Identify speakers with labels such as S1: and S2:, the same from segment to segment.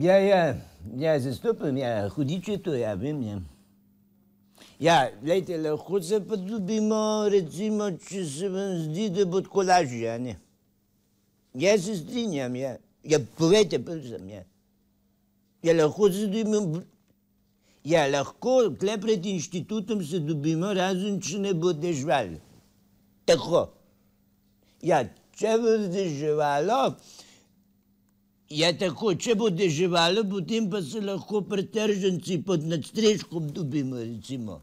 S1: Ja, ja, ja zastopam, ja, hudiče to, ja, vem, ja. Ja, gledajte, lahko se pa dobimo, recimo, če se vam zdi, da bo tako lažje, ja, ne? Ja, se strinjam, ja. Ja, povejte, prosim, ja. Ja, lahko se dobimo, ja, lahko, tle pred inštitutom se dobimo, razen, če ne bo dežval. Tako. Ja, če bo deževalo, ja, tako, če bo deževalo, potem pa se lahko pri trženci pod nadstreškom dobimo, recimo.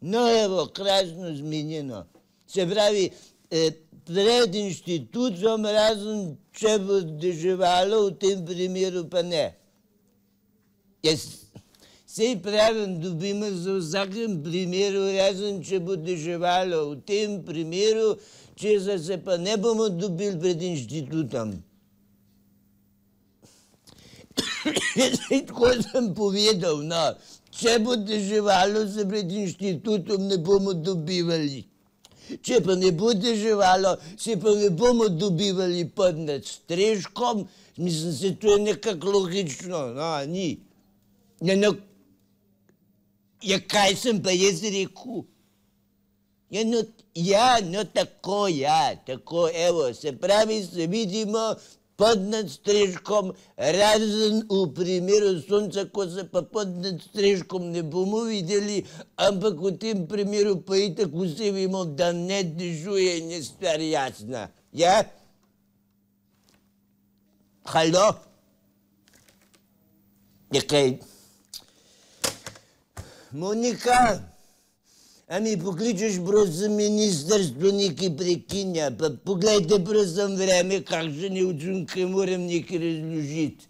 S1: No, evo, krasno zmenjeno. Se pravi, eh, pred inštitutom, razen če bo deževalo, v tem primeru pa ne. Jaz sej pravim, dobimo za vsakem primeru, razen če bo deževalo. V tem primeru, če se pa ne bomo dobili pred inštitutom. Sej tako sem povedal, no. Če bo deževalo, se pred inštitutom ne bomo dobivali. Če pa ne bo deževalo, se pa ne bomo dobivali pod nadstreškom, mislim, se to je nekako logično, no, ni. Ja, no, ja, kaj sem pa jaz rekel? Ja, no, ja, no, tako, ja, tako, evo, se pravi, se vidimo pod nadstreškom, razen v primeru sonca, ko se pa pod nadstreškom ne bomo videli, ampak v tem primeru pa itak vsi vemo, da ne dežuje in je stvar jasna. Ja? Halo? Je kaj? Monika? A mi pokličeš, prosim, ministrstvo nekaj prekinja, pa poglejte, prosim, vreme, kakšen je učinek, moram nekaj razložiti.